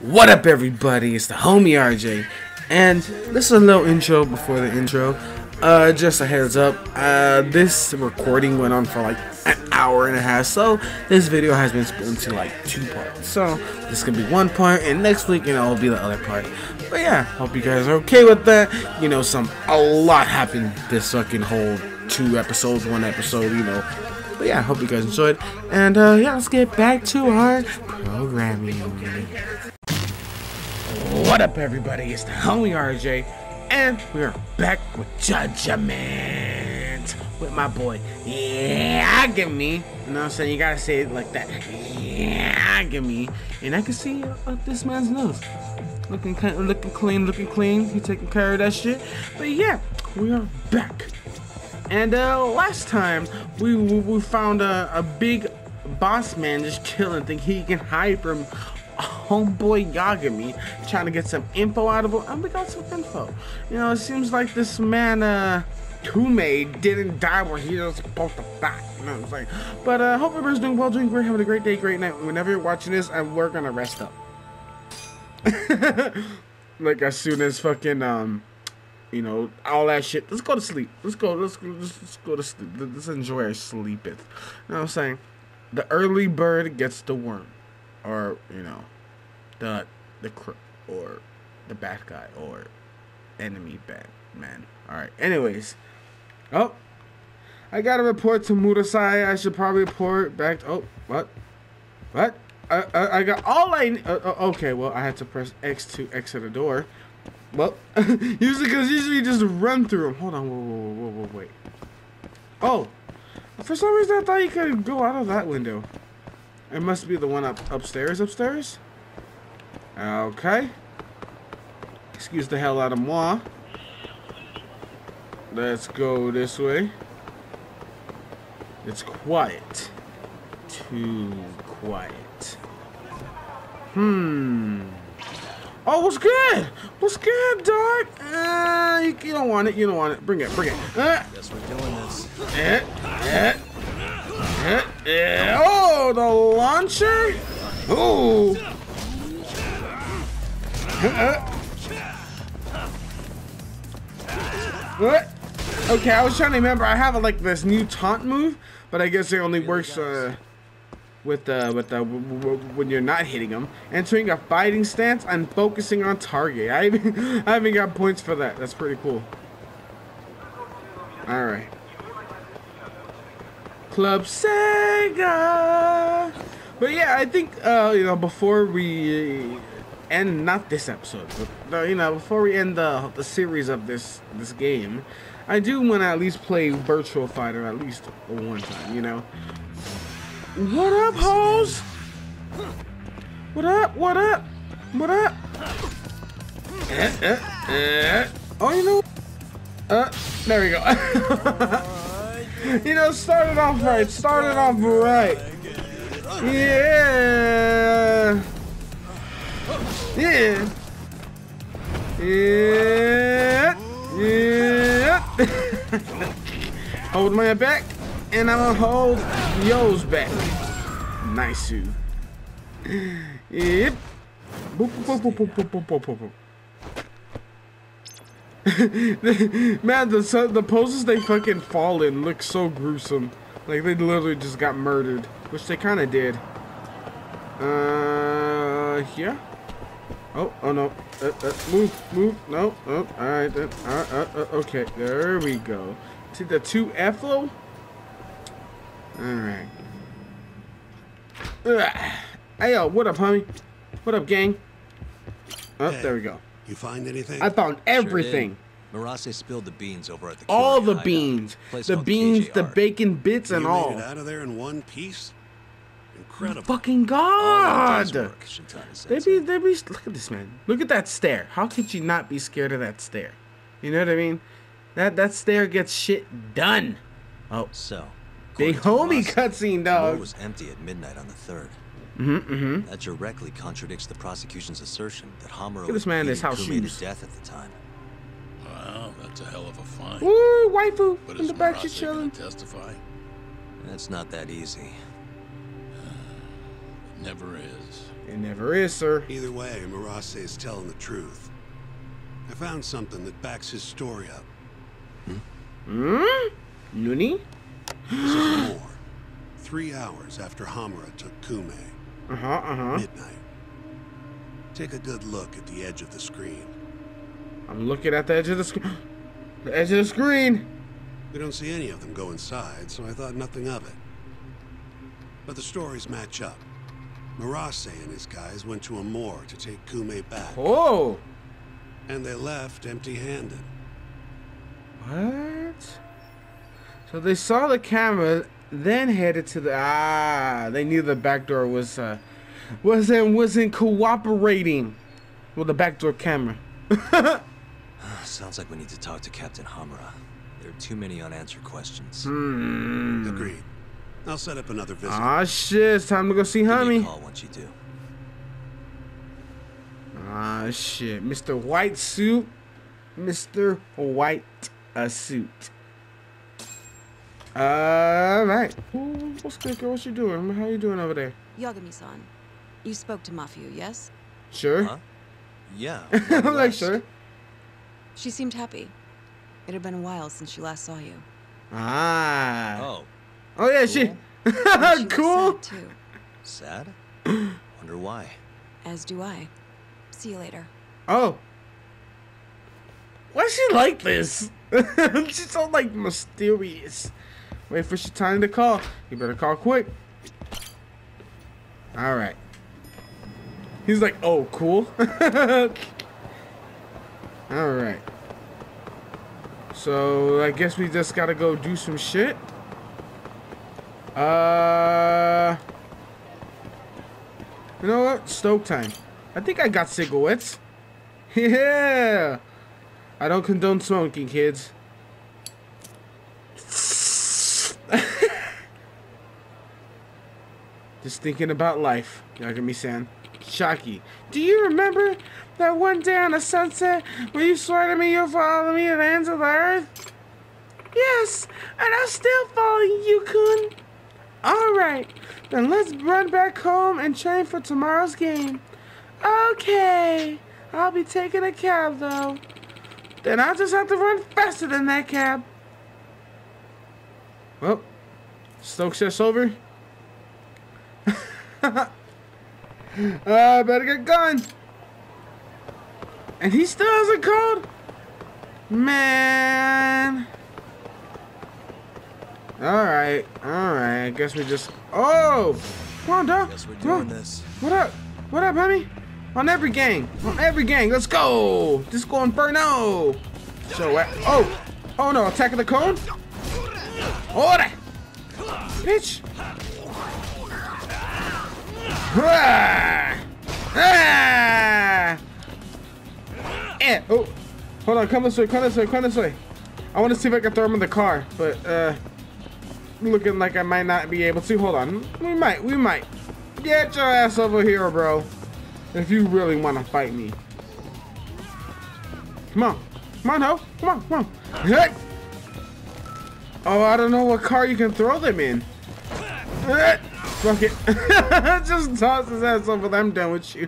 What up, everybody? It's the homie RJ, and this is a little intro before the intro. Uh, just a heads up, uh, this recording went on for like an hour and a half, so this video has been split into like two parts. So this can be one part, and next week, you know, it'll be the other part. But yeah, hope you guys are okay with that. You know, some a lot happened this fucking whole two episodes, one episode, you know. But yeah, hope you guys enjoyed, and uh, yeah, let's get back to our programming. What up, everybody? It's the homie RJ, and we are back with Judgment with my boy Yeah, give me. You know what I'm saying? You gotta say it like that. Yeah, give me. And I can see uh, uh, this man's nose. Looking looking clean, looking clean. He taking care of that shit. But yeah, we are back. And uh, last time we we we found a, a big boss man just chilling, think he can hide from homeboy Yagami, trying to get some info out of him, and we got some info. You know, it seems like this man, uh, Kume didn't die where he was supposed to die. You know what I'm saying? But uh, hope everybody's doing well, doing great, having a great day, great night. Whenever you're watching this, and we're gonna rest up. like as soon as fucking um you know, all that shit. Let's go to sleep. Let's go. Let's go. Let's, let's go to sleep. Let's enjoy our sleepeth. You know what I'm saying? The early bird gets the worm, or you know, the the or the bad guy, or enemy bad man. All right. Anyways, oh, I got to report to Murase. I should probably report back. To, oh, what? What? I, I, I got all I. Uh, okay, well, I had to press X to exit the door. Well, usually because usually you just run through them. Hold on, whoa, whoa, whoa, whoa, wait. Oh, for some reason I thought you could go out of that window. It must be the one up upstairs. Upstairs. Okay. Excuse the hell out of moi. Let's go this way. It's quiet. Too quiet. Hmm. Oh, what's good? What's good, dog? Uh, you, you, don't want it. You don't want it. Bring it. Bring it. Uh, Guess we're doing this. Eh, eh, eh, eh. Oh, the launcher? Oh. What? Okay, I was trying to remember. I have like this new taunt move, but I guess it only works uh, with uh, with uh, when you're not hitting them. Entering a fighting stance and focusing on target. I even, I haven't got points for that. That's pretty cool. All right. Club Sega. But yeah, I think uh, you know before we end not this episode, but uh, you know before we end the the series of this this game, I do want to at least play Virtua Fighter at least one time. You know. What up, hoes? What up? What up? What up? Eh, eh, eh. Oh, you know. Uh, there we go. you know, started off right. Started off right. Yeah. Yeah. Yeah. Yeah. Hold my back, and I'm gonna hold yo's back. Nice. Yep. Boop, boop, boop, boop, boop, boop, boop, boop. Man, the the poses they fucking fall in look so gruesome. Like they literally just got murdered, which they kind of did. Uh, yeah. Oh, oh no. Uh, uh, move, move. No, oh, All right then. Uh, uh, uh, okay, there we go. To the two F low. All right. Ugh. Hey yo, what up, homie? What up, gang? Oh, there we go. You find anything? I found everything. Sure Murase spilled the beans over at the all the beans, the called beans, the bacon bits, you and made all. it out of there in one piece? Incredible. Fucking All that day's god! work, Shintani They be, they be. Look at this man. Look at that stare. How could you not be scared of that stare? You know what I mean? That that stare gets shit done. Oh, So, big homie cutscene, the moat dog. was empty at midnight on the third. Mm-hmm, mm-hmm. That directly contradicts the prosecution's assertion that Hamura at this was man in beating his house shoes. to death at the time. Well, that's a hell of a find. Woo, waifu But in the back, you Murase chilling. gonna testify? It's not that easy. It never is. It never is, sir. Either way, Murase is telling the truth. I found something that backs his story up. Hmm? Nuni? This is more. Three hours after Hamura took Kume, Uh-huh, uh-huh. midnight. Take a good look at the edge of the screen. I'm looking at the edge of the screen. The edge of the screen. We don't see any of them go inside, so I thought nothing of it. But the stories match up. Murase and his guys went to Amor to take Kume back, Oh. and they left empty-handed. What? So they saw the camera, then headed to the ah. They knew the back door was uh wasn't wasn't cooperating with the back door camera. Sounds like we need to talk to Captain Hamura. There are too many unanswered questions. Hmm. Agreed. I'll set up another visit. Ah shit! It's time to go see Give me call once you do. Ah shit! Mr. White Suit, Mr. White uh, Suit. All right. What's good, girl? What you doing? How you doing over there? Yagami-san, you spoke to Mafuyu, yes? Sure. Huh? Yeah. I'm like sure. She seemed happy. It had been a while since she last saw you. Ah. Oh, Oh yeah, she. And she was cool. sad, too. sad? Wonder why. As do I. See you later. Oh. Why is she like this? She's so like mysterious. Wait for time to call. You better call quick. All right. He's like, oh, cool. All right. So I guess we just gotta go do some shit. Uh. You know what? Stoke time. I think I got cigarettes. Yeah. I don't condone smoking, kids. Just thinking about life. Yagami-san. Shaki. Do you remember that one day on the sunset when you swore to me you'll follow me to the ends of the earth? Yes, and I'm still following you, Kun. Alright, then let's run back home and train for tomorrow's game. Okay, I'll be taking a cab though. Then I'll just have to run faster than that cab. Well, Stokes just over. Uh, better get going. And he still hasn't called? Man. Alright, alright. I guess we just. Oh! Come on, dog. Guess we're on. doing this. What up? What up, honey? On every gang. On every gang. Let's go. Disco Inferno. So, uh, oh. Oh no, attack of the cone? Ora! Bitch! Ah! Ah! Eh, oh. Hold on, come this way, come this way, come this way. I want to see if I can throw him in the car, but, uh, looking like I might not be able to. Hold on. We might, we might. Get your ass over here, bro. If you really want to fight me. Come on. Come on, ho. Come on, come on. Hey. Oh, I don't know what car you can throw them in. Eh, Fuck it. Just toss his ass over there. I'm done with you.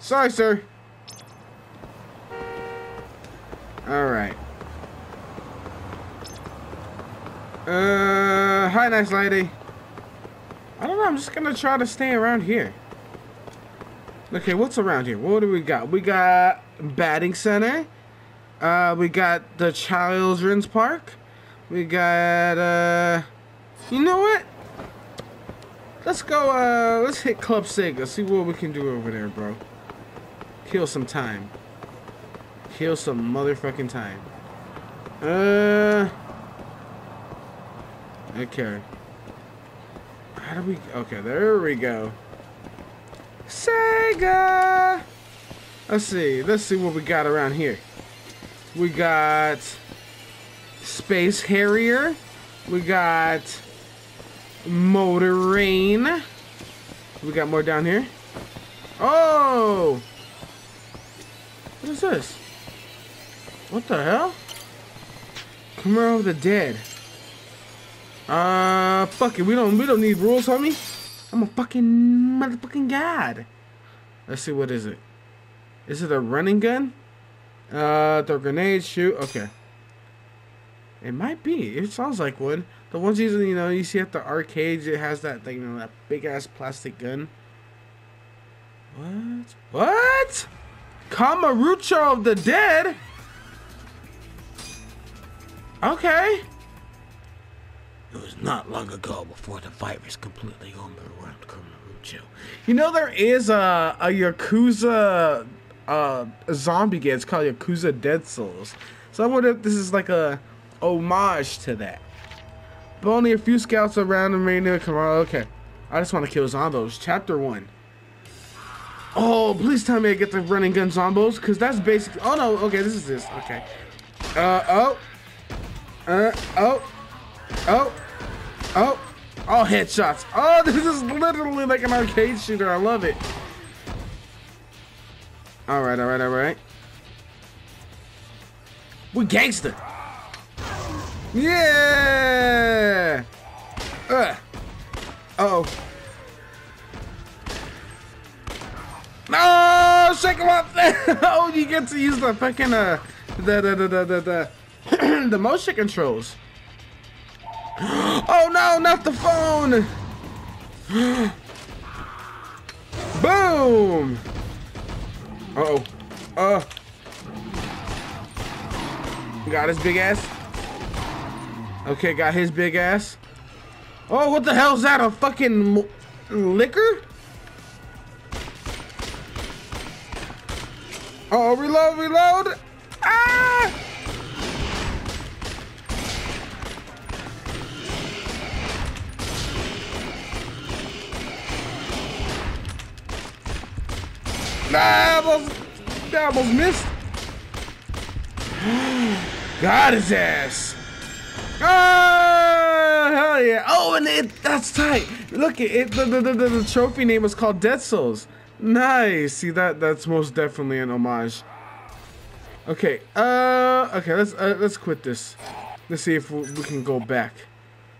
Sorry, sir. Alright. Uh, hi, nice lady. I don't know, I'm just gonna try to stay around here. Okay, what's around here? What do we got? We got batting center. Uh, we got the children's park. We got, uh, you know what? Let's go, uh, let's hit Club Sega, see what we can do over there, bro. Kill some time. Kill some motherfucking time. Uh. Okay. How do we? Okay, there we go. Sega. Let's see. Let's see what we got around here. We got Space Harrier. We got Motor Raid. We got more down here. Oh! What is this? What the hell? Camera of the Dead. Uh, fuck it. We don't. We don't need rules, homie. I'm a fucking motherfucking god. Let's see, what is it? Is it a running gun? Uh, the grenade shoot. Okay. It might be. It sounds like one. The ones you you know you see at the arcades, it has that thing, you know, that big ass plastic gun. What? What? Kamurocho of the Dead? Okay. It was not long ago before the virus completely overwhelmed Kamurocho. You know there is a a Yakuza uh, a zombie game. It's called Yakuza Dead Souls. So I wonder if this is like a homage to that. But only a few scouts around the main come on. Okay, I just want to kill zombos. Chapter one. Oh, please tell me I get the running gun zombos, cause that's basically. Oh no, okay, this is this. Okay. Uh oh. Uh oh. Oh. Oh. All headshots. Oh, this is literally like an arcade shooter. I love it. All right, all right, all right. We gangster. Yeah. Uh. oh. No, shake him up. oh, you get to use the fucking uh, the the the the the the, the motion controls. Oh no, not the phone. Boom. Uh oh. Uh. Got his big ass. Okay, got his big ass. Oh, what the hell is that? A fucking liquor? Oh, reload, reload. Ah! Nah, almost, almost missed. Got his ass. Oh, hell yeah. Oh, and it, that's tight. Look, it, the, the, the, the trophy name was called Dead Souls. Nice. See, that that's most definitely an homage. Okay, uh, okay, let's, uh, let's quit this. Let's see if we, we can go back.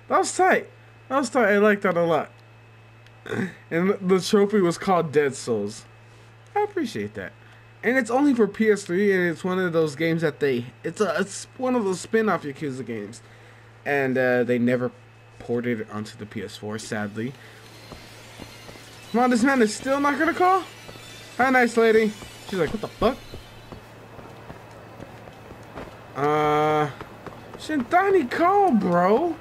That was tight. That was tight. I like that a lot. And the trophy was called Dead Souls. I appreciate that. And it's only for PS3, and it's one of those games that they it's a it's one of those spin-off Yakuza games, and uh, they never ported it onto the PS4, sadly. Come on, this man is still not gonna call. Hi, nice lady. She's like, what the fuck? Uh, Shintani, call, bro.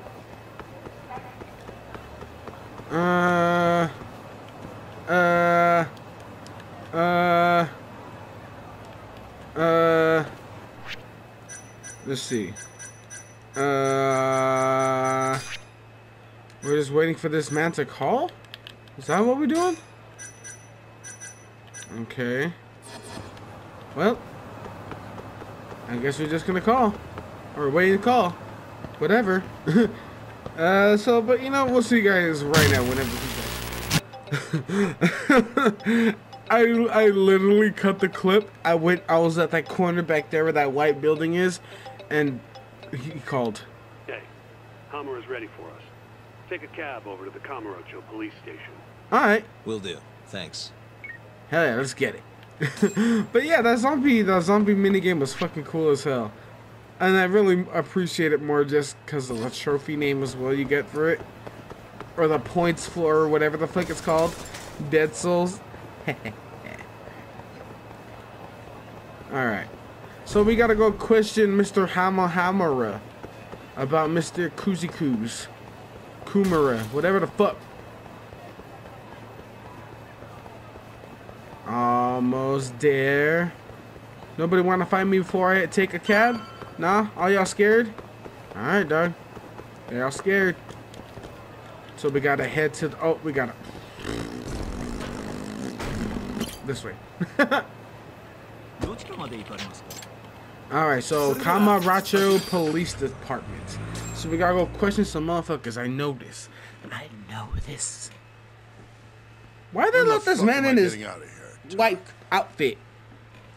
Uh, uh. Uh. Uh. Let's see. Uh. Just waiting for this man to call? Is that what we're doing? Okay. Well. I guess we're just gonna call. Or wait to call. Whatever. uh, so, but you know, we'll see you guys right now whenever. I I literally cut the clip. I went. I was at that corner back there where that white building is, and he called. Hey, Hamura's ready for us. Take a cab over to the Kamurocho police station. All right. Will do. Thanks. Hell yeah, let's get it. but yeah, that zombie that zombie minigame was fucking cool as hell. And I really appreciate it more just because of the trophy name as well you get for it. Or the points floor or whatever the fuck it's called. Dead Souls. Alright. So we gotta go question Mr. Hama Hamura about Mr. Kuzikus. Kumara, whatever the fuck. Almost there. Nobody wanna find me before I take a cab? Nah? All y'all scared? Alright, dog. Y'all scared. So we gotta head to the, oh, we gotta this way. Alright, so Kamurocho Police Department. So we gotta go question some motherfuckers. I know this. I know this. Why they let this man in his white outfit?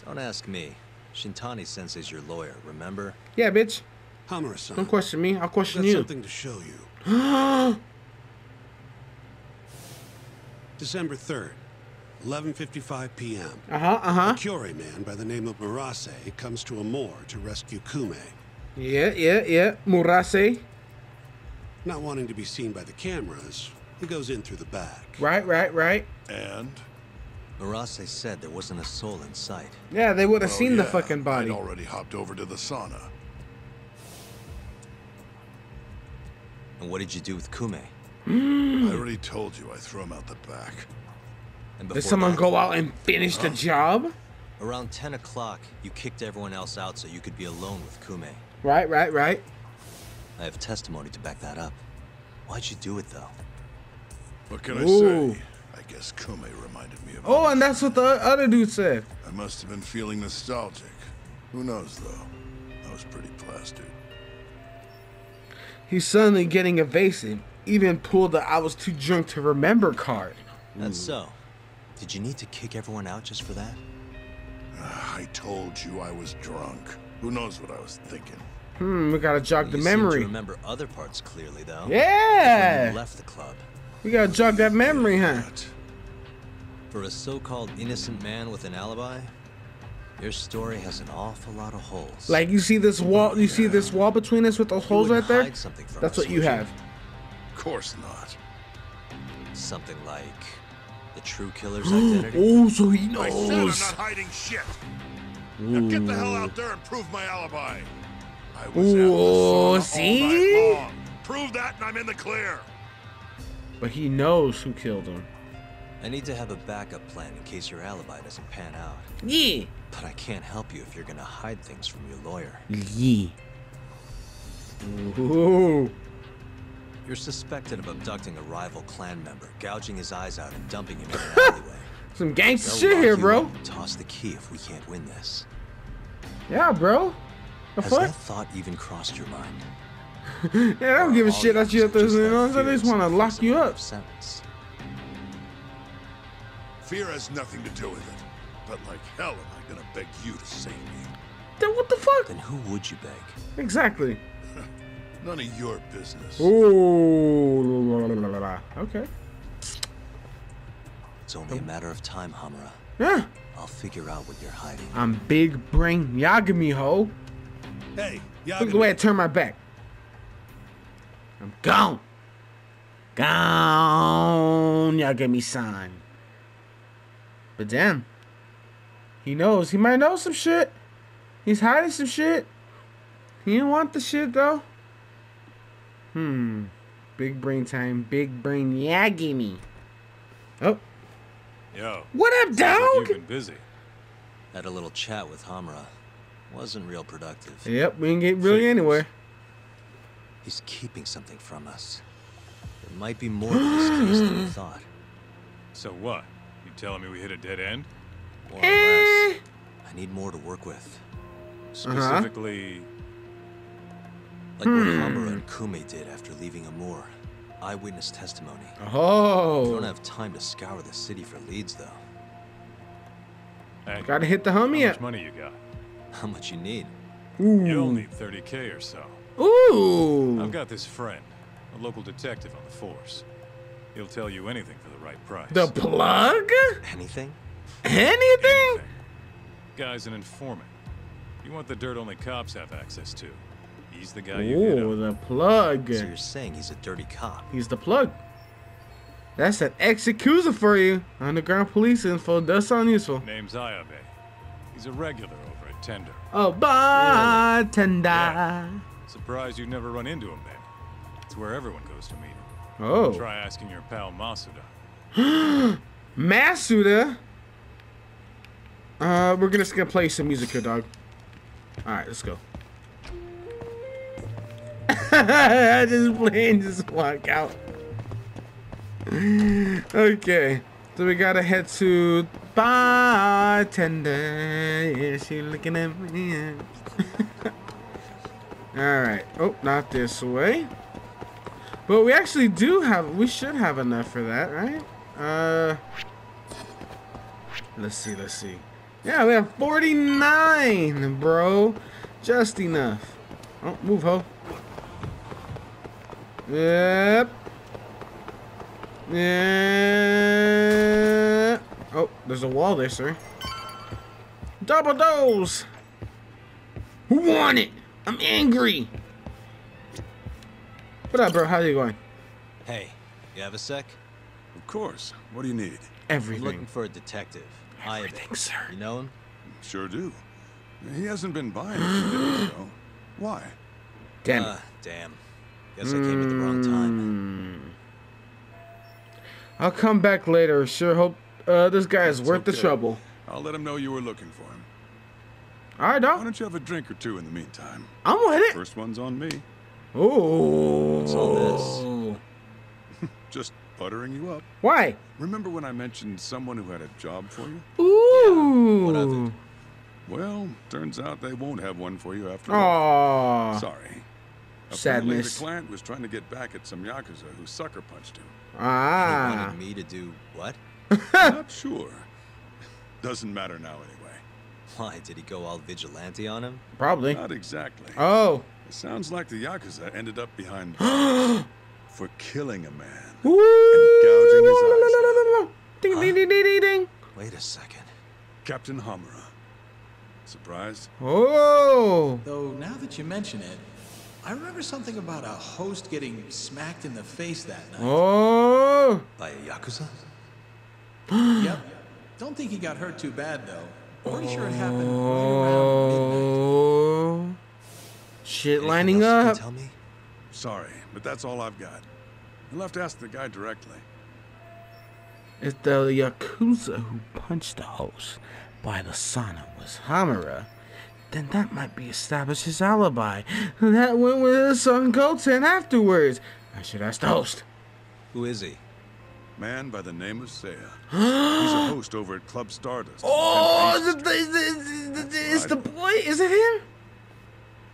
Don't ask me. Shintani Sensei's your lawyer, remember? Yeah, bitch. Hamura-san. Don't question me. I'll question I've you. something to show you. December 3rd, 11.55 p.m. Uh-huh, A uh-huh. Curie man by the name of Murase comes to Amor to rescue Kume. Yeah, yeah, yeah. Murase. Not wanting to be seen by the cameras, he goes in through the back. Right, right, right. And? Murase said there wasn't a soul in sight. Yeah, they would have Well, seen the fucking body. I'd already hopped over to the sauna. And what did you do with Kume? I already told you I threw him out the back. And Did someone that, go out and finish the uh, job? Around 10 o'clock, you kicked everyone else out so you could be alone with Kume. Right, right, right. I have testimony to back that up. Why'd you do it, though? What can I say? I guess Kume reminded me of Oh, and that's what the other dude said. I must have been feeling nostalgic. Who knows, though? I was pretty plastered. He's suddenly getting evasive. Even pulled the I was too drunk to remember card. That's so. Did you need to kick everyone out just for that? I told you I was drunk. Who knows what I was thinking? Hmm, we gotta jog the you seem to memory. remember other parts clearly, though. When Yeah! you left the club. We gotta jog that memory, huh? But For a so-called innocent man with an alibi, your story has an awful lot of holes. Like you see this wall you see this wall between us with those You holes right there? something from That's us, what you have. of course not. Something like the true killer's oh, identity. Oh, so he I said I'm knows. not hiding shit. Now get the hell out there and prove my alibi. I was at the Ooh, all see? night long. Prove that and I'm in the clear. But he knows who killed him. I need to have a backup plan in case your alibi doesn't pan out. Yeah. But I can't help you if you're gonna hide things from your lawyer. Yeah. Ooh. You're suspected of abducting a rival clan member, gouging his eyes out, and dumping him in an alleyway. Some gangster They'll shit here, you bro. up and Toss the key if we can't win this. Yeah, bro. The Has fuck? that thought even crossed your mind? Yeah, I don't give a shit you that you have have to, you know, what I'm saying? they just want to lock you up. Sentence. Fear has nothing to do with it. But like hell am I gonna beg you to save me? Then what the fuck? Then who would you beg? Exactly. None of your business. Ooh. la, la, la, la, la. Okay. It's only a matter of time, Hamura. Yeah. I'll figure out what you're hiding. I'm big brain Yagami ho. Hey, Look at the way I turn my back. I'm gone. Gone. Yagami sign. But damn. He knows. He might know some shit. He's hiding some shit. He didn't want the shit though. Hmm. Big brain time. Big brain Yagami. Oh. Yo, What up, sounds like dog? you've been busy. Had a little chat with Hamura. Wasn't real productive. Yep, we ain't get really Figures. anywhere. He's keeping something from us. There might be more to this case than we thought. So what? You telling me we hit a dead end? More or Eh. less. I need more to work with. Specifically, Like what hmm. Hamura and Kume did after leaving Amur. Eyewitness testimony. Oh. We don't have time to scour the city for leads, though. hey, Gotta hit the how homie much money you got? How much you need? You'll need 30k or so. Ooh. I've got this friend, a local detective on the force. He'll tell you anything for the right price. The plug? Anything? Anything? Guy's an informant. You want the dirt only cops have access to. He's the guy you hit Ooh, up. the plug. So you're saying he's a dirty cop? He's the plug. That's an execution for you. Underground police info does sound useful. Name's Ayabe. He's a regular over at Tender. Oh, bartender. Yeah. Surprised you'd never run into him then. It's where everyone goes to meet him. Oh, Try asking your pal Masuda. Masuda. Uh, we're gonna just gonna play some music here, dog. All right, let's go. I just play and just walk out. Okay, so we gotta head to bartender. Yeah, she looking at me. All right. Oh, not this way. But we actually do have. We should have enough for that, right? Uh. Let's see. Let's see. Yeah, we have 49, bro. Just enough. Oh, move, ho. Yep. Yeah. Oh, there's a wall there, sir. Double dose. Who want it? I'm angry. What up, bro? How you going? Hey, you have a sec? Of course. What do you need? Everything. I'm looking for a detective. Everything, Ivan. sir. You know him? Sure do. He hasn't been by in a few days, though. Why? Damn. Ah, damn. Guess I came at the wrong time. Mm. I'll come back later. Sure hope uh, this guy is It's worth the trouble. I'll let him know you were looking for him. All right, Why don't you have a drink or two in the meantime? I'm with it. First one's on me. Ooh. What's all this? Just buttering you up. Why? Remember when I mentioned someone who had a job for you? Ooh. what of it? Well, turns out they won't have one for you after all. Aw. Sorry. Apparently, Sadness. the client was trying to get back at some Yakuza who sucker punched him. He Ah. wanted me to do what? Not sure. Doesn't matter now anyway. Why, did he go all vigilante on him? Probably. Not exactly. Oh. It sounds like the Yakuza ended up behind bars for killing a man. Ooh. gouging his eyes out. Ding, ding, ding, ding, ding, ding. Wait a second. Captain Hamura. Surprised? Oh. Though now that you mention it, I remember something about a host getting smacked in the face that night. Oh. By a Yakuza? Yep. Don't think he got hurt too bad though. Pretty sure it happened right around midnight. Oh. Shit Anything lining else you can up. tell me? Sorry, but that's all I've got. You'll have to ask the guy directly. It's the Yakuza who punched the host by the sauna was Hamura, then that might be established his alibi. That went with his son Goten afterwards. I should ask the host. Who is he? Man by the name of Seiya. He's a host over at Club Stardust. Oh, 10th is it, the, is it, is it, is the boy? Is it him?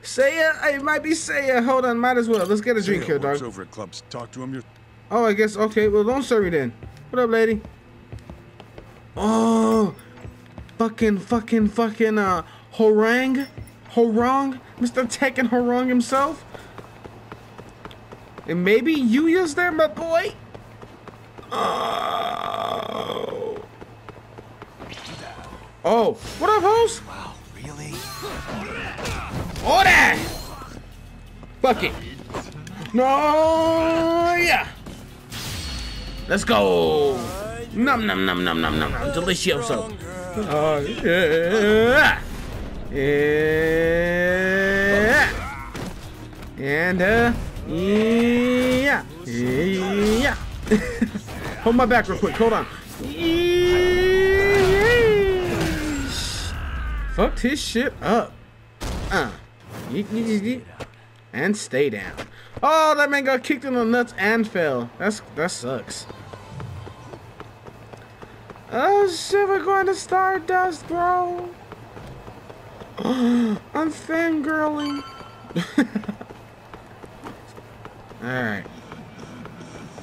Seiya? It might be Seiya. Hold on, might as well. Let's get a Seiya drink here, dog. over at Clubs. Talk to him. You're Oh, I guess, okay. Well, don't serve me then. What up, lady? Oh, fucking, fucking, fucking, uh, Horang? Horong? Mr. Tekken Horong himself? And maybe you Yuya's there, my boy? Oh. Oh, what up, host? Wow, really? Order! Fuck it. No, yeah. Let's go. Num num num num num num num. Delicioso. Oh uh, yeah. Yeah. And uh, yeah, yeah. Hold my back real quick. Hold on. Fucked his shit up. Uh. And stay down. Oh, that man got kicked in the nuts and fell. That's that sucks. Oh shit, we're going to Stardust, bro. I'm fangirling. Alright.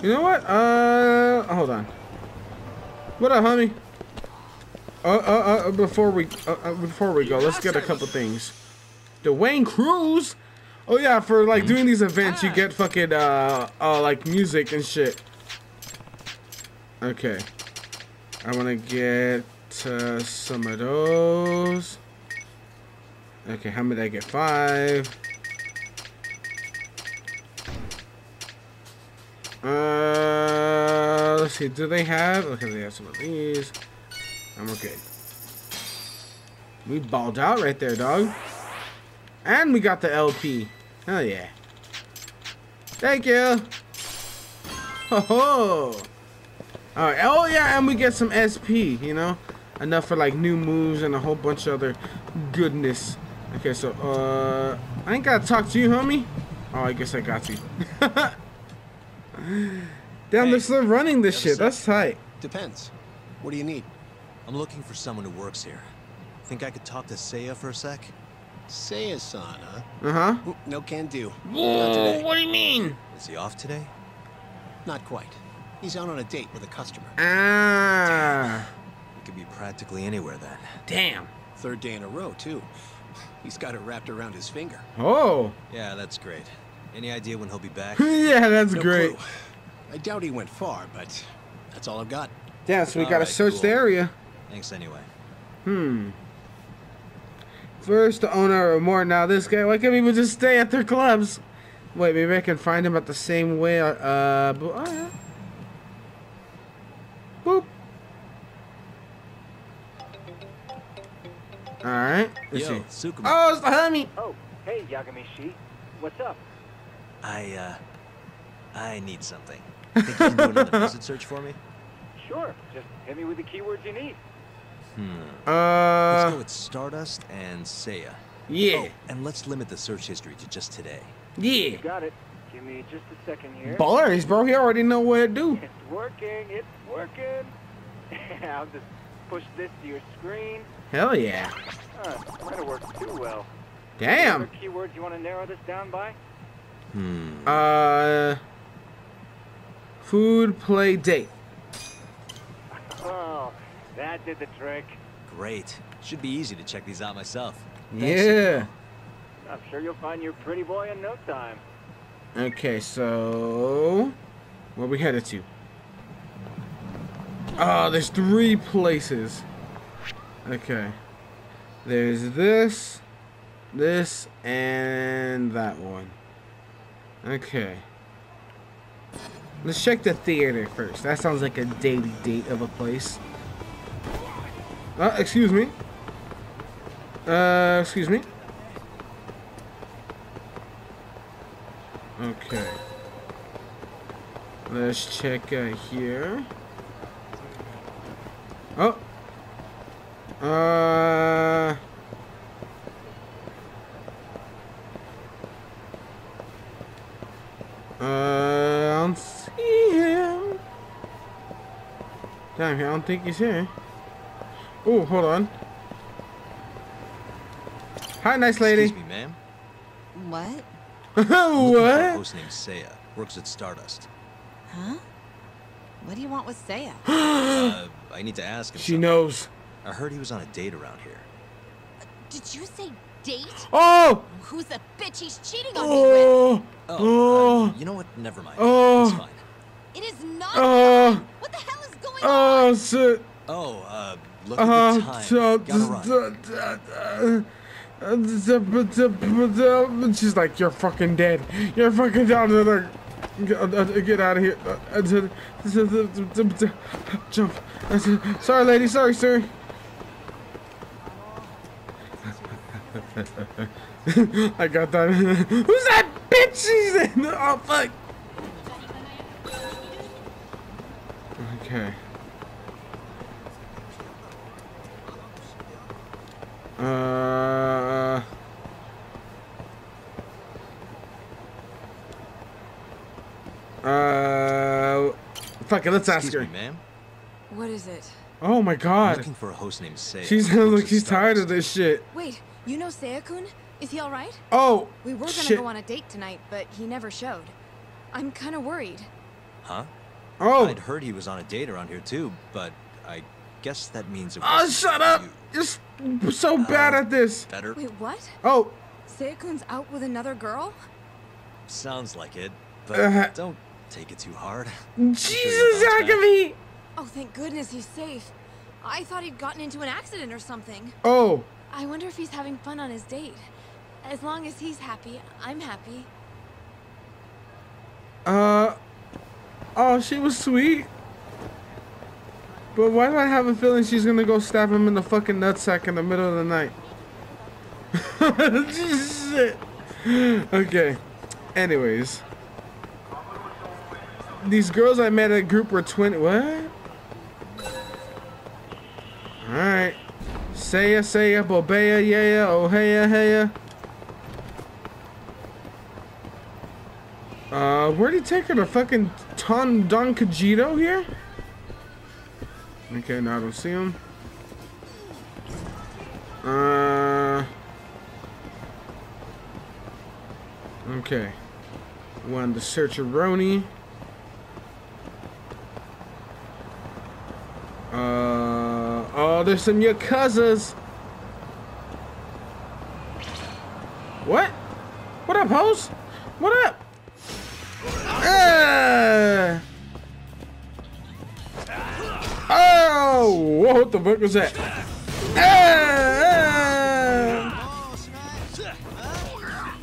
You know what? Uh hold on. What up, homie? Uh, uh, uh, before we, uh, uh, before we go, let's get a couple things. Dwayne Cruz. Oh yeah, for like doing these events, you get fucking uh, uh like music and shit. Okay, I want to get uh, some of those. Okay, how many did I get? Five. Uh, let's see. Do they have? Okay, they have some of these. I'm okay. We balled out right there, dog. And we got the LP. Hell yeah. Thank you. Ho ho. Alright, oh yeah, and we get some SP, you know? Enough for like new moves and a whole bunch of other goodness. Okay, so, uh, I ain't gotta talk to you, homie. Oh, I guess I got you. Damn, they're still running this shit. That's tight. Depends. What do you need? I'm looking for someone who works here. Think I could talk to Seiya for a sec? Seiya-san, huh? Uh-huh. No can do. Not Whoa, what do you mean? Is he off today? Not quite. He's out on a date with a customer. Ah, He could be practically anywhere then. damn. Third day in a row, too. He's got it wrapped around his finger. Oh, Yeah, that's great. Any idea when he'll be back? yeah, that's No great. clue. I doubt he went far, but that's all I've got. Yeah, so we All gotta right, search cool. the area. Thanks anyway. Hmm. First, the owner of more. Now, this guy, why can't people just stay at their clubs? Wait, maybe I can find him at the same way. Uh, oh, yeah. Alright. Let's Yo, see. Tsukumo. Oh, it's the homie. Oh, hey, Yagami-shi. What's up? I, uh, I need something. Think you can do another visit search for me? Sure, just hit me with the keywords you need. Hmm. Uh, let's go with Stardust and Seiya. Yeah. Oh, and let's limit the search history to just today. Yeah. Got it. Give me just a second here. Ballers, bro. He already know what to do. It's working, it's working. I'll just push this to your screen. Hell yeah. Uh, might have worked too well. Damn. Other keywords you want to narrow this down by? Hmm. Uh, food, play, date. Oh, that did the trick. Great. Should be easy to check these out myself. Yeah. I'm sure you'll find your pretty boy in no time. Okay, so where we headed to? Oh, there's three places. Okay. There's this, this, and that one. Okay. Let's check the theater first. That sounds like a daily date of a place. Uh, excuse me. Uh, excuse me. Okay. Let's check uh, here. Oh. Uh. Uh, I don't see him. Damn, I don't think he's here. Oh, hold on. Hi, nice lady. Excuse me, ma'am. What? Looking for a what? host named Seiya. Works at Stardust. Huh? What do you want with Saya? uh, I need to ask him. She something. knows. I heard he was on a date around here. Did you say date? Oh! Who's the bitch he's cheating on me with? Oh! Oh, Oh! uh, you know what? Never mind. Oh. It's fine. It is not Oh! fine. What the hell is going Oh, on? Oh, shit. Oh, uh, look Uh, at the time. so- Gotta run. uh, She's like, you're fucking dead. You're fucking down to the. Get, get out of here. Jump. Sorry, lady. Sorry, sir. I got that. Who's that bitch? She's in. Oh, fuck. Okay. Uh. Uh. Fuck it, let's ask her. me, ma'am. What is it? Oh my I'm god. looking for a host named Seiya. She sounds Works like she's tired of this shit. Wait, you know Saya-kun? Is he alright? Oh! We were gonna go on a date tonight, but he never showed. I'm kinda worried. Huh? Oh! I'd heard he was on a date around here too, but I guess that means it Oh, shut up! you. You're s- so bad at this. Better? Wait, what? Oh, Saya-kun's out with another girl? Sounds like it, but Uh, don't take it too hard. Jesus, Agami! Oh, thank goodness he's safe. I thought he'd gotten into an accident or something. Oh, I wonder if he's having fun on his date. As long as he's happy, I'm happy. uh. Oh, she was sweet. But why do I have a feeling she's gonna go stab him in the fucking nutsack in the middle of the night? Shit. Okay. Anyways. These girls I met at group were twin. What? Alright. Saya, Saya, Bobea, yeah, oh, heya. Uh, where'd he take her to fucking Ton Don Kajito here? Okay, now I don't see him. Uh. Okay. One to search a Roni. Uh. Oh, there's some Yakuzas. What? What up, hoes? What up? Ah! Oh! Whoa, what the fuck was that? Ah.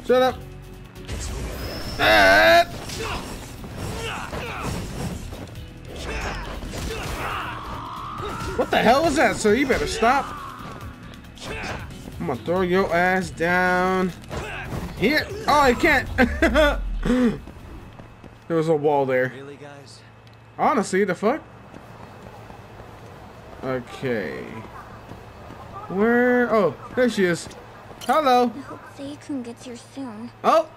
Shut up. Ah. What the hell was that, sir? You better stop. I'm gonna throw your ass down. Here. Oh, I can't. there was a wall there. Really, guys? Honestly, the fuck? Okay. Where? Oh, there she is. Hello. I hope Seiya-kun gets here soon. Oh,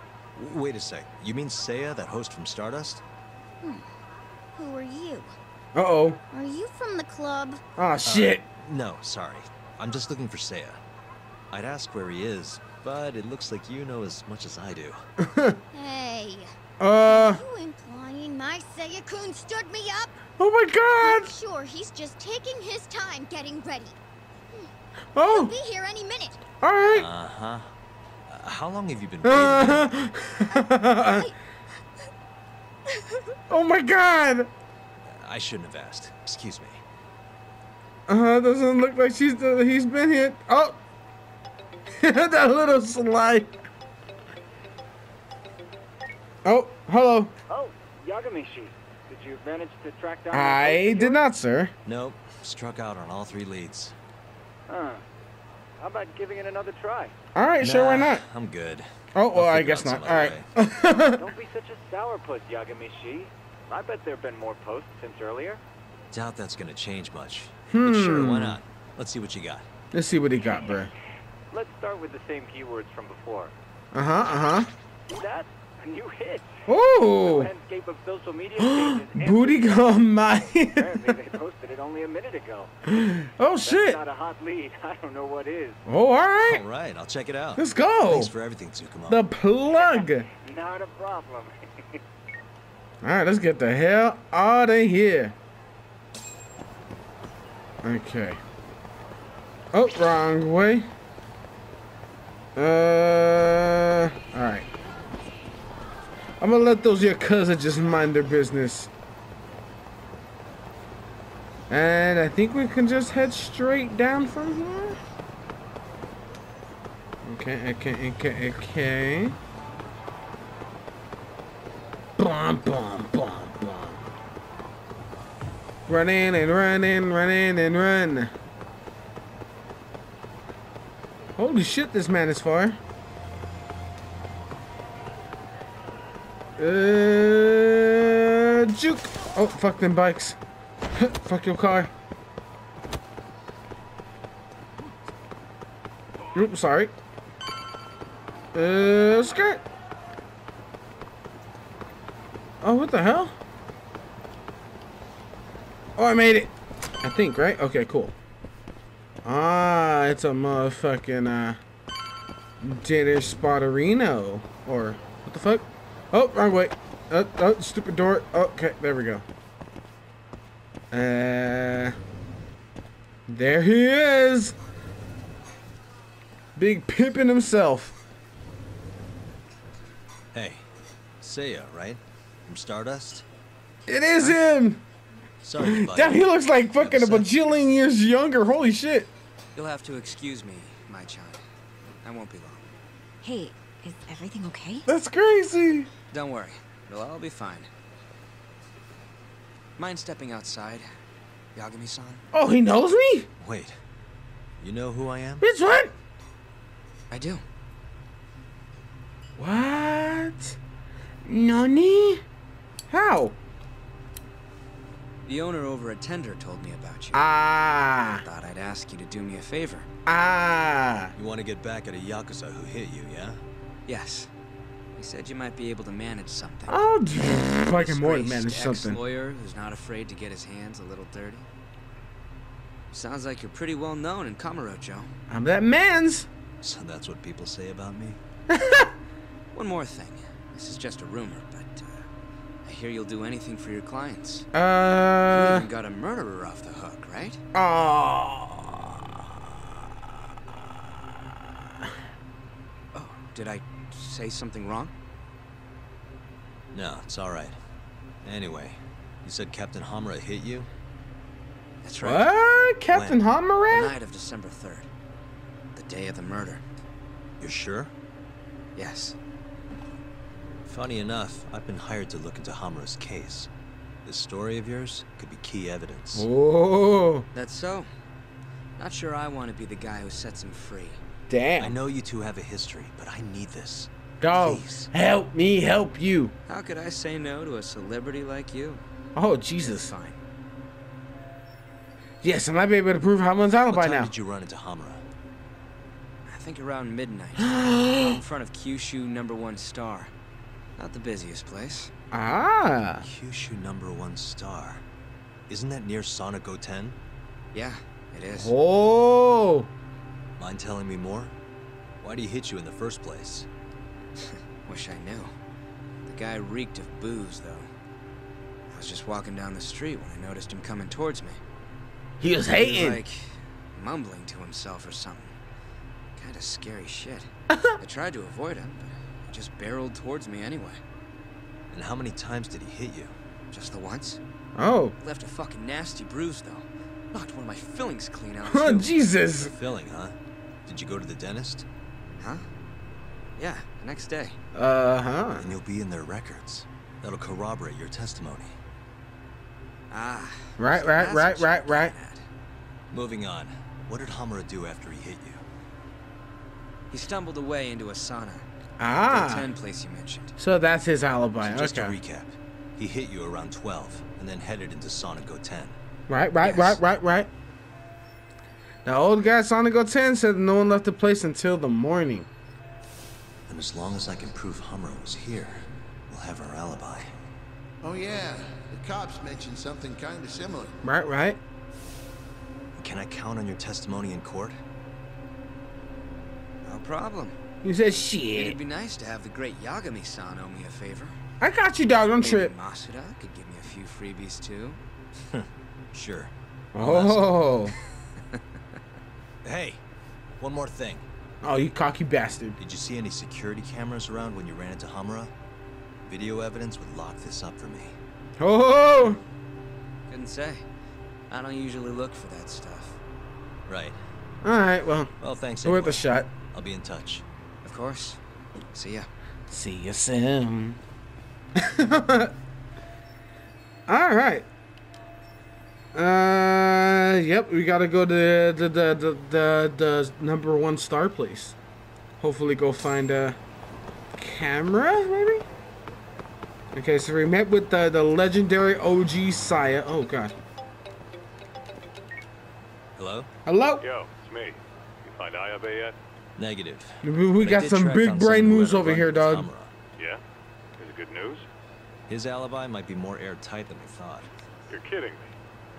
Wait a sec. You mean Seiya, that host from Stardust? Hmm. Who are you? Uh oh. Are you from the club? Ah, shit. No, sorry. I'm just looking for Seiya. I'd ask where he is, but it looks like you know as much as I do. Hey, Uh, Are you implying my Seiya-kun stood me up? oh my god. Sure, he's just taking his time getting ready. Oh, He'll Be here any minute. alright. Uh-huh. Uh, how long have you been waiting? Uh, oh my god. I shouldn't have asked. Excuse me. Uh huh. doesn't look like she's he's been hit. Oh, that little slide. Oh, hello. Oh, Yagamishi. Did you manage to track down? I did not, sir. Nope. Struck out on all three leads. Huh. How about giving it another try? All right, sure, why not? I'm good. Oh, well, I'll I figure guess not. some All other right. Don't be such a sourpuss, Yagamishi. I bet there have been more posts since earlier. Doubt that's gonna change much. But sure, why Hmm. not? Let's see what you got. Let's see what he got, bruh. Let's start with the same keywords from before. Uh huh. Uh huh. That a new hit. Oh, Landscape of social media pages. booty gum my. Apparently they posted it only a minute ago. oh That's shit. not a hot lead. I don't know what is. Oh, all right. All right, I'll check it out. Let's go. Thanks for everything, Tsukumo. The plug. Not a problem. Right, let's get the hell out of here. Okay. Oh, wrong way. Uh, all right. I'm gonna let those yakuza just mind their business. And I think we can just head straight down from here. Okay, okay, okay, okay. Bum, bum, bum, bum. Running and running, running and run. Holy shit, this man is far. Uh, juke. Oh, fuck them bikes. fuck your car. Oops, sorry. Uh, skirt. Oh, what the hell? Oh, I made it. I think, right? Okay, cool. Ah, it's a motherfucking, uh, dinner spotterino. Or, what the fuck? Oh, wrong way. Oh, oh, stupid door. Okay, there we go. Uh, there he is. Big pimpin' himself. Hey, Seiya, right? From Stardust? It is him. Sorry, buddy. Damn, he looks like fucking a bajillion years younger. Holy shit. You'll have to excuse me, my child. I won't be long. Hey, is everything okay? That's crazy. Don't worry, it'll all be fine. Mind stepping outside, Yagami-san? Oh, he knows me? Wait, you know who I am? Bitch, what? I do. What? Nani? How? The owner over at Tender told me about you. Ah. I Thought I'd ask you to do me a favor. Ah. You want to get back at a Yakuza who hit you, yeah? Yes. He said you might be able to manage something. Oh, fucking more than manage Disgraced something. ex-lawyer who's not afraid to get his hands a little dirty. Sounds like you're pretty well known in Kamurocho. I'm that man's. So that's what people say about me? One more thing. This is just a rumor, but I hear you'll do anything for your clients. you Uh. even got a murderer off the hook, right? Oh. Oh, did I say something wrong? No, it's alright. Anyway, you said Captain Hamura hit you? That's right. What? Captain The night of December 3rd. The day of the murder. You're sure? Yes. Funny enough, I've been hired to look into Hamura's case. This story of yours could be key evidence. Oh, That's so. Not sure I want to be the guy who sets him free. Damn. I know you two have a history, but I need this. Dog, Please. help me help you. How could I say no to a celebrity like you? Oh, Jesus. Fine. Yes, I might be able to prove Hamura's What alibi time now. did you run into Hamura? I think around midnight. in front of Kyushu number one star. Not the busiest place. Ah. Kyushu number one star. Isn't that near Sonic 10? Yeah, it is. Oh. Mind telling me more? Why'd he hit you in the first place? Wish I knew. The guy reeked of booze, though. I was just walking down the street when I noticed him coming towards me. He was hating. He was hating. like mumbling to himself or something. Kind of scary shit. I tried to avoid him, but he just barreled towards me anyway. And how many times did he hit you? Just the once. Oh. Left a fucking nasty bruise, though. Knocked one of my fillings clean out, Oh, too. Jesus. Filling, huh? Did you go to the dentist? Huh? Yeah, the next day. Uh huh. And you'll be in their records. That'll corroborate your testimony. Ah. Right, so right, right, right, right. at. Moving on. What did Hamura do after he hit you? He stumbled away into a sauna. The Ah. 10 place you mentioned. So that's his alibi. So just Okay. to recap, he hit you around 12 and then headed into Sonic 10. Right, right, Yes. right, right, right. The old guy Sonic 10 said no one left the place until the morning. And as long as I can prove Hummer was here, we'll have our alibi. Oh yeah, the cops mentioned something kind of similar. Right, right. Can I count on your testimony in court? No problem. He said, shit. It'd be nice to have the great Yagami-san owe me a favor. I got you, dog. Don't Maybe trip. Masuda could give me a few freebies too. Sure. Oh. Hey, one more thing. Oh, you cocky bastard. Did you see any security cameras around when you ran into Hamura? Video evidence would lock this up for me. Oh. Couldn't say. I don't usually look for that stuff. Right. All right, well, Well, thanks. worth a shot. I'll be in touch. Of course. See ya. See you soon. All right. Uh, yep, we gotta go to the the the the, the number one star place. Hopefully, go find a camera, maybe. Okay, so we met with the the legendary OG Saya. Oh God. Hello? Hello. Yo, it's me. You find Ayabe yet? Negative. We, we got some big brain someone moves over here, dog. Hamura. Yeah? Is it good news? His alibi might be more airtight than we thought. You're kidding me.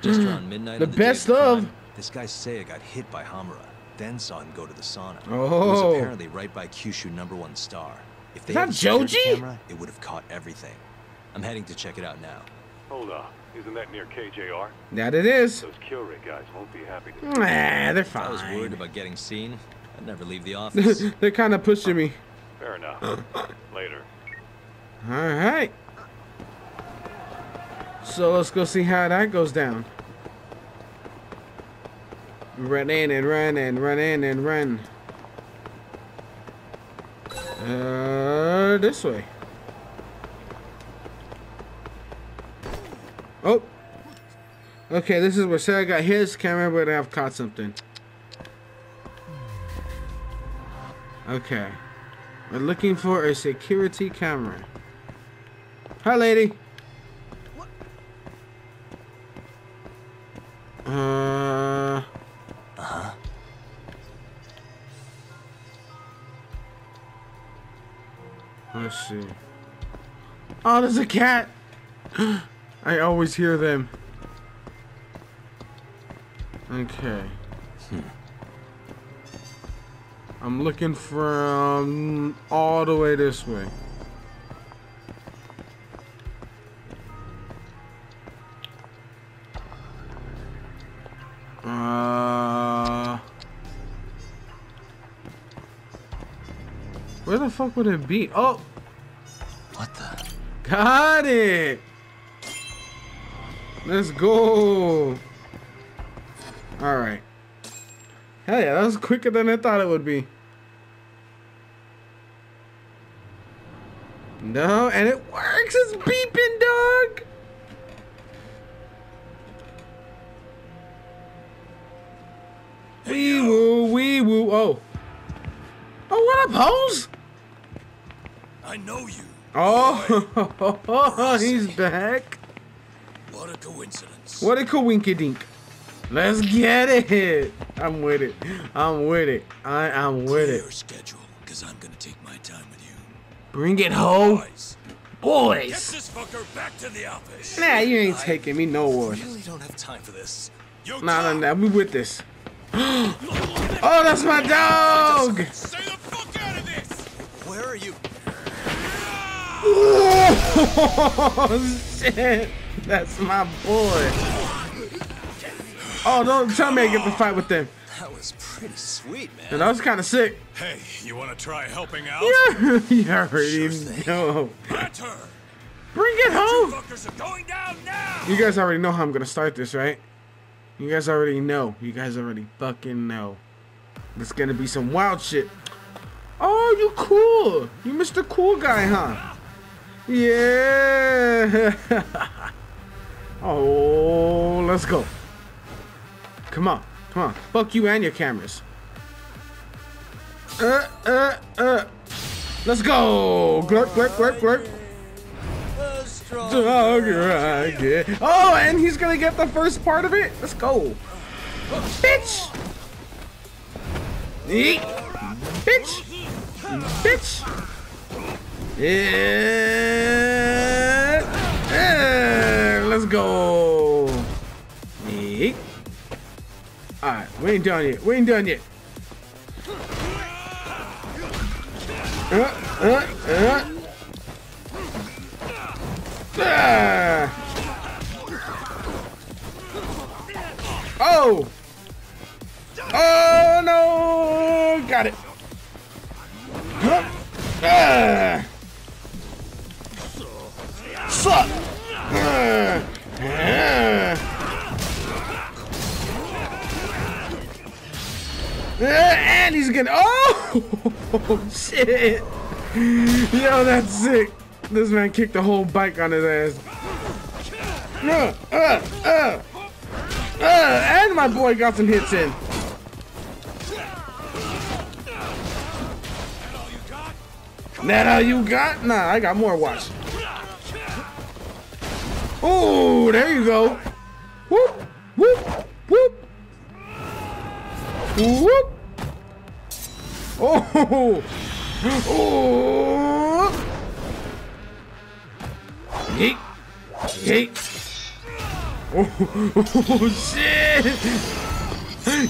Just around midnight The on the day best of. crime, This guy Seiya got hit by Hamura, then saw him go to the sauna. It Oh. was apparently right by Kyushu number one star. If they Is had that a Joji? camera, it would have caught everything. I'm heading to check it out now. Hold on. Isn't that near KJR? That it is. Those Kyorei guys won't be happy to Nah, they're If I was worried about getting seen, I'd never leave the office. they're kind of pushing me. Fair enough. Later. All right. So let's go see how that goes down. Run in and run and run in and run. Uh, this way. Oh. Okay, this is where Sarah got his camera, but I've caught something. Okay. We're looking for a security camera. Hi, lady. Uh. Uh-huh. Let's see. Oh, there's a cat. I always hear them. Okay. I'm looking from all the way this way. Uh, where the fuck would it be? Oh, What the? got it. Let's go. All yeah, that was quicker than I thought it would be. No, and it works. It's beeping, dog. Wee woo, wee woo. Oh. Oh, what up, Hose? I know you. Oh, he's back. What a coincidence. What a coinkydink. Let's get it. I'm with it. I'm with it. I am with Clear it. schedule, because I'm gonna take my time with you. Bring it home. Boys, get this fucker back to the office. Nah, you ain't taking me nowhere. really don't have time for this. Yo, Nah, nah, nah. We with this. oh, that's my dog. Stay the fuck out of this! Where are you? Oh, shit. That's my boy. Oh, don't tell me I get to fight with them. That was pretty sweet, man. And that was kind of sick. Hey, you want to try helping out? Yeah, you already know. Better! Bring it home. fuckers are going down now! You guys already know how I'm gonna start this, right? You guys already know. You guys already fucking know. It's gonna be some wild shit. Oh, you cool. You Mr. Cool Guy, huh? Yeah. oh, let's go. Come on. Come on. Fuck you and your cameras. Uh, uh, uh. Let's go. Glurp, glurp, glurp, glurp. Stronger I. Oh, and he's gonna get the first part of it. Let's go, bitch. Eat, bitch, bitch. Yeah, yeah. Let's go. All right, we ain't done yet. We ain't done yet. Uh, uh, uh. Ah. Oh! Oh no! Got it. Huh? Ah. Fuck! Ah. And he's gonna. Oh! Shit! Yo, that's sick. This man kicked the whole bike on his ass. Uh, uh, uh, uh, and my boy got some hits in. That all you got? Nah, I got more. Watch. Oh, there you go. Whoop, whoop, whoop, whoop. Oh, oh. Yeet. Yeet. Oh, shit.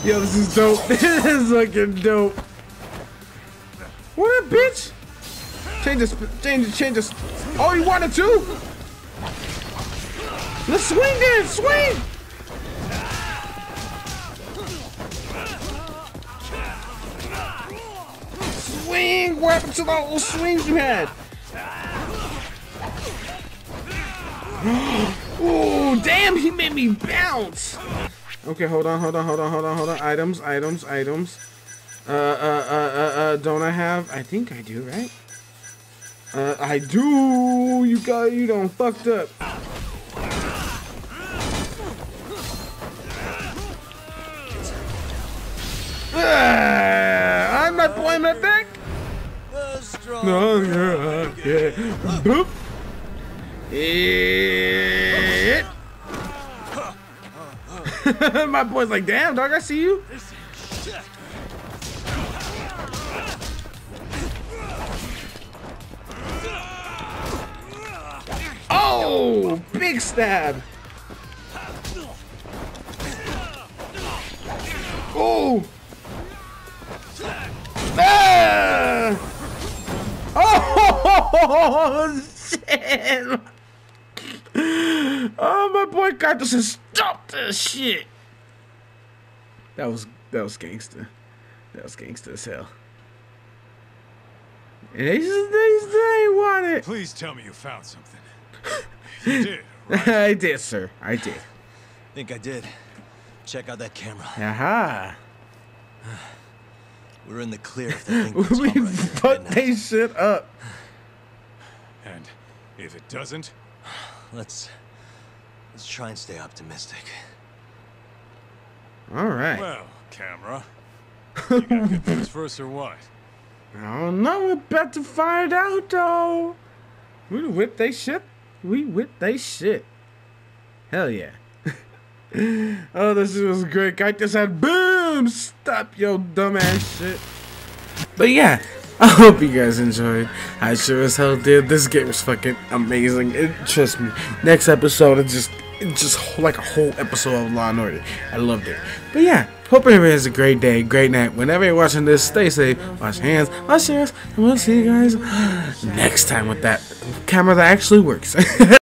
Yo, this is dope. This is fucking dope. What up, bitch? Change this, change it, change this. Oh, you wanted to? Let's swing then, swing. What happened to the little swings you had? Ooh, damn, he made me bounce. Okay, hold on, hold on, hold on, hold on, hold on. Items, items, items. Uh, uh, uh, uh, uh, don't I have? I think I do, right? Uh, I do. You got, you done fucked up. Ah, I'm not playing that back. No, yeah, yeah. Boop. It. My boy's like, damn, dog, I see you. Oh, big stab. Oh. Oh, shit. Oh, my boy Kaito said, stop this shit. That was, that was gangster. That was gangster as hell. And they just, they just they ain't want it. Please tell me you found something. you did. I did, sir. I did. Think I did. Check out that camera. Aha. We're in the clear if thing we fucked midnight. they shit up. And if it doesn't, Let's let's try and stay optimistic. All right. well, camera. You got good news for us or what? Oh, I don't know. We're about to find out, though. We whip they shit. We whip they shit. Hell yeah. oh, this was great. I just had boom. Stop your dumbass shit. But yeah, I hope you guys enjoyed. I sure as hell did. This game was fucking amazing. It, trust me. Next episode, it just, just like a whole episode of Law and Order. I loved it. But yeah, hope everybody has a great day, great night. Whenever you're watching this, stay safe. Wash your hands, wash your hands, and we'll see you guys next time with that camera that actually works.